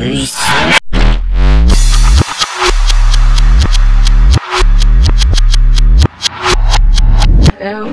Reset. Oh.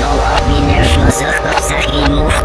zioła, minerów, losach, nocach i mów